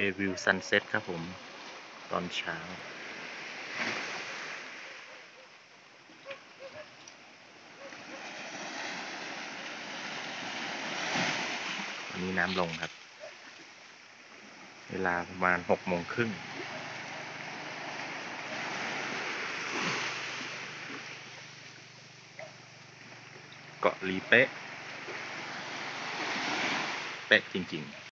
เอวิวซันเซ็ตครับผม ตอนเช้า วันนี้น้ำลงครับ เวลาประมาณหกโมงครึ่งเกาะลีเป๊ะ เป๊ะจริง ๆ